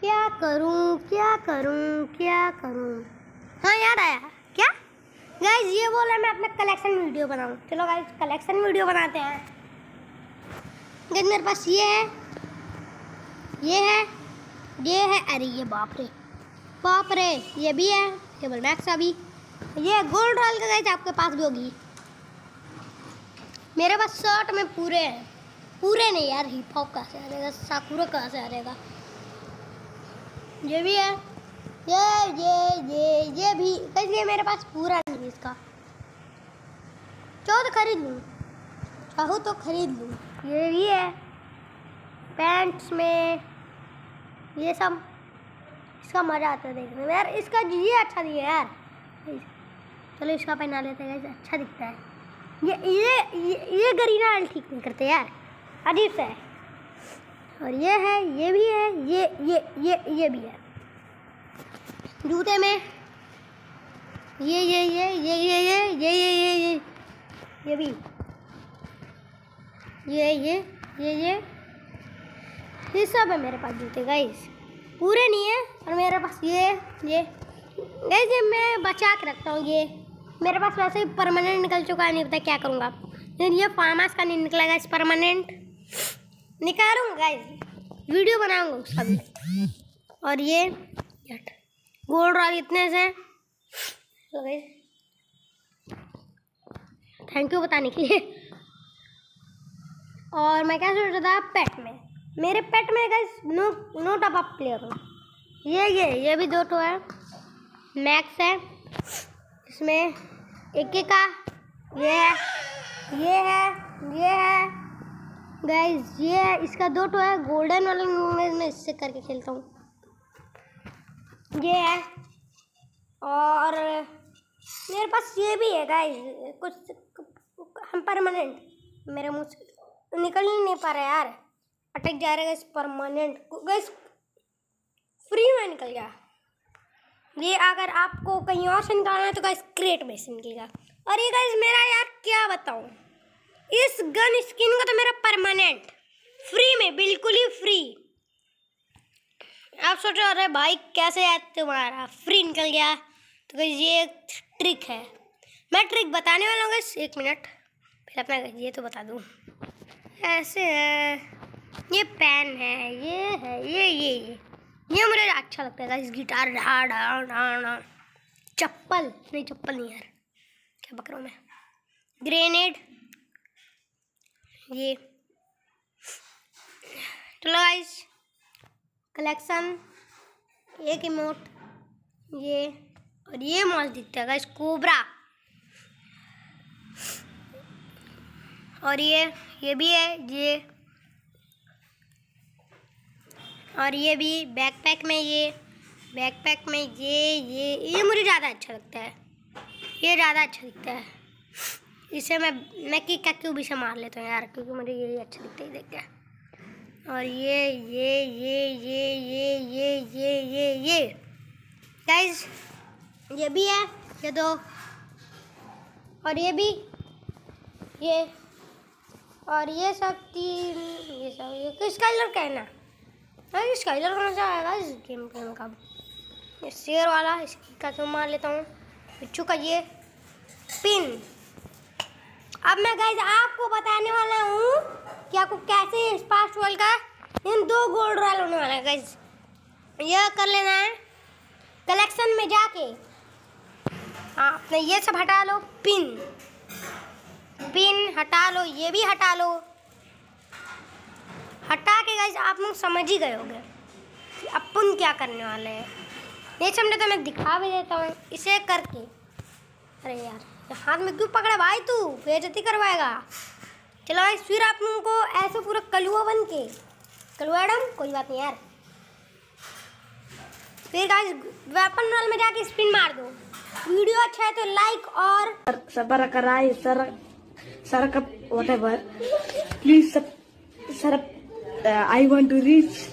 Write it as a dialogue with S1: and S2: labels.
S1: क्या करूँ क्या करूँ क्या करूँ? हाँ याद आया। क्या? गाइज़ ये बोला मैं अपना कलेक्शन वीडियो बनाऊँ। चलो गाइज़ कलेक्शन वीडियो बनाते हैं। गाइज़ मेरे पास ये है। ये है। ये है, अरे ये बाप रे। बाप रे, ये भी है। केबल मैक्स अभी। ये गोल्ड रॉयल का गाइज़ आपके पास भी होगी। मेरे पास शर्ट में पूरे हैं। पूरे नहीं यार हिप हॉप कहाँ से आ जाएगा? साकुरा कहाँ से आ जाएगा? ये भी है। ये ये ये ये भी। ये मेरे पास पूरा नहीं है इसका। चाहो तो खरीद लूँ? चाहो तो खरीद लूँ। ये भी है। पैंट्स में ये सब। इसका मज़ा आता है देखने में। यार इसका ये अच्छा है यार। चलो इसका पहना लेते हैं अच्छा दिखता है। ये ये ये, ये गरीना ठीक नहीं करते यार। अजीब सा है। और ये है ये भी है ये ये ये ये भी है जूते में ये ये ये ये ये ये ये ये ये ये ये भी ये ये ये ये ये सब है मेरे पास जूते गाइस पूरे नहीं है और मेरे पास ये ये गाइस ये मैं बचा के रखता हूँ ये मेरे पास वैसे ही परमानेंट निकल चुका है नहीं पता क्या करूँगा लेकिन ये फार्म हाउस का नहीं निकलेगा इस परमानेंट निकालूँगा वीडियो बनाऊँगा उसका भी और ये गोल्ड रॉयल इतने से। तो थैंक यू बताने के लिए। और मैं क्या सोच रहा था पेट में। मेरे पेट में guys no no top up player हो। ये ये ये भी दो टो है। मैक्स है। इसमें एक एक का। ये है ये है ये है। गाइस ये है, इसका दो टो है गोल्डन वाला मैं इससे करके खेलता हूँ। ये है, और मेरे पास ये भी है गाइस कुछ हम परमानेंट मेरे मुँह से निकल ही नहीं पा रहा यार। अटक जा रहा है परमानेंट गाइस फ्री में निकल गया। ये अगर आपको कहीं और से निकालना है तो गाइस क्रेट में से निकलेगा और ये गाइस मेरा यार क्या बताऊँ? इस गन स्किन का तो मेरा परमानेंट फ्री में, बिल्कुल ही फ्री आप सोच रहे अरे भाई, कैसे है तुम्हारा? फ्री निकल गया। तो ये एक ट्रिक है। मैं ट्रिक बताने वाला हूँ एक मिनट पहले अपना ये तो बता दूँ। ऐसे है। ये पेन है, ये है, ये ये ये। ये मुझे अच्छा लगता है गाइस गिटार डा डा डा डा चप्पल। नहीं चप्पल नहीं यार। क्या पकड़ मैं? ग्रेनेड ये चलो गाइस, कलेक्शन, एक इमोट, ये, और ये मॉल दिखता है गाइस, कोबरा। और ये ये भी है, ये। और ये भी बैकपैक में ये बैकपैक में ये ये ये मुझे ज़्यादा अच्छा लगता है। ये ज़्यादा अच्छा दिखता है। इसे मैं मैं की का भी से मार लेता हूँ यार, क्योंकि मुझे ये अच्छा दिखता है देख के। और ये ये ये ये ये ये ये ये ये। गाइज़ ये भी है, ये दो। और ये भी, ये। और ये सब तीन, ये सब, ये किस कलर का है ना? हाँ इस कलर कौन सा आएगा इस गेम पे का। शेर वाला, इसकी क्यों मार लेता हूँ। बिच्छू का ये पिन अब मैं गाइज़ आपको बताने वाला हूँ कि आपको कैसे इस पास्ट वर्ल्ड का इन दो गोल्ड रॉयल होने वाला है गाइज़ यह कर लेना है कलेक्शन में जाके। आपने ये सब हटा लो पिन पिन हटा लो, ये भी हटा लो। हटा के गाइज़ आप लोग समझ ही गए होंगे कि अपन क्या करने वाले हैं। नहीं समझे तो मैं दिखा भी देता हूँ, इसे करके। अरे यार। ये हाथ में क्यों पकड़ा भाई तू? बेइज्जती करवाएगा। चलो भाई फिर आप लोगों को ऐसे पूरा कलुआ बन के। कलुआ डम कोई बात नहीं यार। फिर गाइस वेपन रोल में जाके स्पिन मार दो। वीडियो अच्छा है तो लाइक और
S2: Sabaracarai, Sar Sarakap, whatever. Please, sub, sub, uh, I want to reach